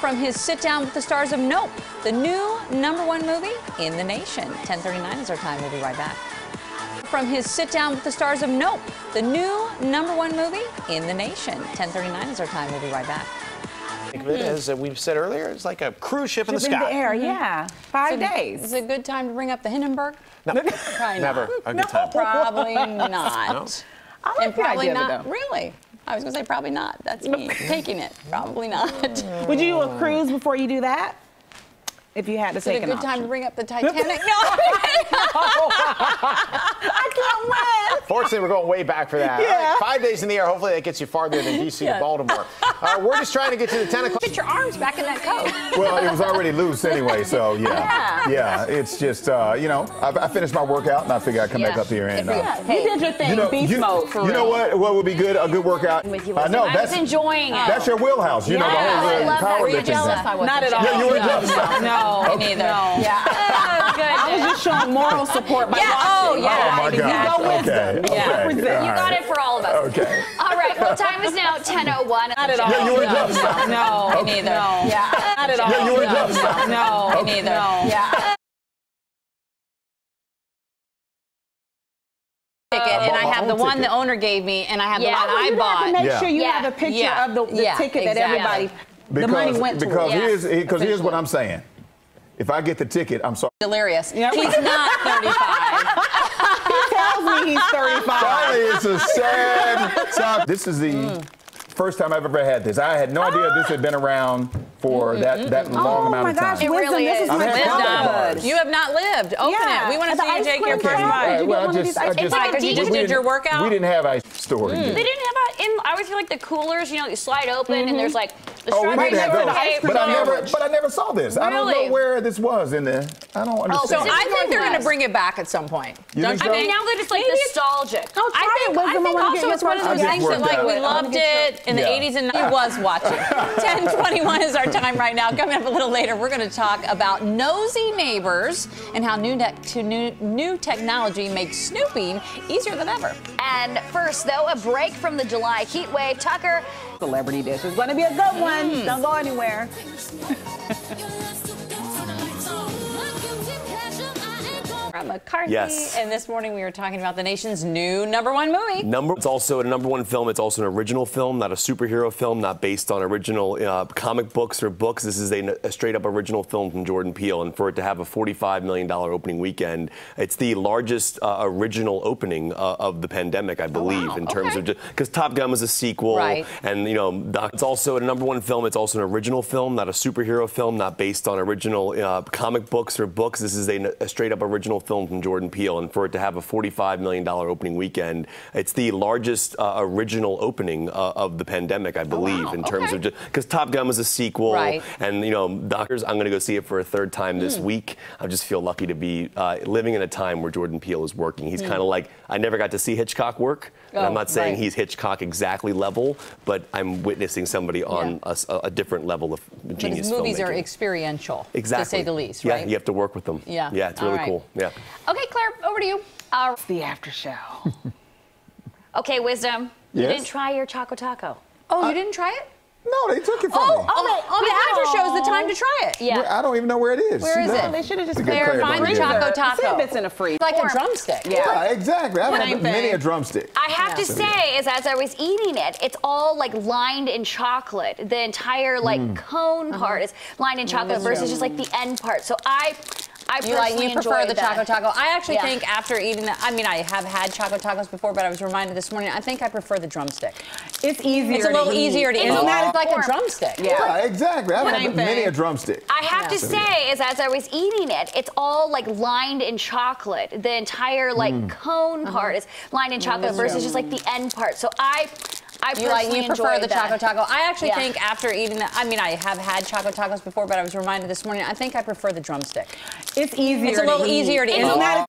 From his sit down with the stars of Nope, the new number one movie in the nation. 1039 is our time. We'll be right back. From his sit down with the stars of Nope, the new number one movie in the nation. 1039 is our time. We'll be right back. Think of it as uh, we've said earlier, it's like a cruise ship in the in the sky. air, yeah. Five Is days. Is it a good time to bring up the Hindenburg? No, Probably never not. a good time. Probably not. No. I like And the probably idea of it, not. though. Really? I was going to say probably not. That's me taking it. Probably not. Would you do a cruise before you do that? If you had to it take a an good time to bring up the Titanic? no. I can't win. Fortunately, we're going way back for that. Yeah. right, five days in the air. Hopefully, that gets you farther than D.C. Yeah. to Baltimore. Uh, we're just trying to get to the 10 o'clock. Get your arms back in that coat. Well, it was already loose anyway, so yeah. Yeah, it's just, uh, you know, I, I finished my workout and I figured I'd come back up here and. If you- Uh, You did your thing, you know, beast you, mode for you know what? What would be good? A good workout. with you. I know I that's was enjoying it. that's your wheelhouse. You know the whole I uh, love that. Were you powerlifting jealous? I wasn't Not at all. Yeah, you were no, jealous. No, Me neither. no. Yeah. Just showing moral support by Yeah, oh, yeah. Oh my You God. go wisdom. Okay. Yeah. okay. Represent. all You got it for all of us. Okay. All right. Well, time is now 10:01. Not at all. Yeah, you were jealous. No, Me neither. no. Yeah. Not at all. Yeah, you were jealous. No, Me neither. no. Yeah. Ticket, and I have the one ticket. the owner gave me, and I have Yeah. the Oh, one I you have to bought. make Yeah. sure you Yeah. have a picture Yeah. of the, the Yeah, ticket that exactly. everybody, Because, the money went because here's because here's what I'm saying. If I get the ticket, I'm sorry. Delirious. Yeah. He's not 35. He tells me he's 35. Charlie, it's a sad song. This is the mm. first time I've ever had this. I had no idea this had been around for that, that long Oh amount of time. gosh, It wisdom, really this is. is my had combat childhood. bars. you have not lived. Open Yeah. it. We want to see you ice take your cream first truck. bite. Did you get well, one I of just, these ice I just, It's like a we DJ. Did your workout? We didn't have ice store. Mm. They didn't have a, in. I always feel like the coolers. You know, you slide open and there's mm-hmm. like the Oh, we strawberry did have those, ice cream but I never, but I never saw this. I don't know where this was in the. I don't oh, So understand. It's I think they're going to bring it back at some point. You Don't think you I mean, now that it's like Maybe it's- nostalgic. Oh, I think, it, wisdom. I think also it's one of those things that like we loved it in the Yeah. 80s and he was watching. 1021 is our time right now. Coming up a little later, we're going to talk about nosy neighbors and how new, ne- to new, new technology makes snooping easier than ever. And first, though, a break from the July heat wave. Tucker, Celebrity dish is going to be a good one. Mm. Don't go anywhere. McCarthy. Yes. And this morning we were talking about the nation's new number one movie. Number. It's also a number one film. It's also an original film, not a superhero film, not based on original uh, comic books or books. This is a, a straight up original film from Jordan Peele, and for it to have a 45 million dollar opening weekend, it's the largest uh, original opening uh, of the pandemic, I believe, wow. in terms Okay. of just because Top Gun was a sequel, Right. and you know, it's also a number one film. It's also an original film, not a superhero film, not based on original uh, comic books or books. This is a, a straight up original film from Jordan Peele, and for it to have a 45 million dollar opening weekend, it's the largest uh, original opening uh, of the pandemic, I believe, wow. in terms Okay. of just because Top Gun was a sequel, Right. and you know, doctors. I'm going to go see it for a third time this Hmm. week. I just feel lucky to be uh, living in a time where Jordan Peele is working. He's kind of like I never got to see Hitchcock work. Oh, I'm not saying right. he's Hitchcock exactly level, but I'm witnessing somebody on Yeah. a, a different level of But genius his movies are experiential, exactly. to say the least, yeah, you have to work with them. Yeah. yeah, it's All really right. cool. Yeah. Okay, Claire, over to you. Uh, The after show. okay, wisdom. Yes? You didn't try your Choco Taco. Oh, you didn't try it? No, they took it from Oh, me. on the, on the after show is the time to try it. Yeah. I don't even know where it is. Where is She is it? They should have just We could Claire, clear it find up the again. Choco See Taco. if it's in a freezer. It's like Or- a drumstick. Yeah, exactly. I've had many a drumstick. I have to say, is as I was eating it, it's all like lined in chocolate. The entire like Mm. cone Uh-huh. part is lined in chocolate versus just like the end part. So I, I You like personally you prefer the that. Choco Taco. I actually Yeah. think after eating that, I mean, I have had Choco Tacos before, but I was reminded this morning. I think I prefer the drumstick. It's easier. It's a little to easier to eat. It's It's not not like a drumstick. Yeah. Yeah, exactly. I've had many a drumstick. I have to say, is as I was eating it, it's all like lined in chocolate. The entire like Mm. cone part is lined in chocolate versus just like the end part. So I, I You personally like you prefer the that. Choco Taco. I actually Yeah. think after eating that, I mean, I have had Choco Tacos before, but I was reminded this morning. I think I prefer the drumstick. It's easier. It's a little easier to eat.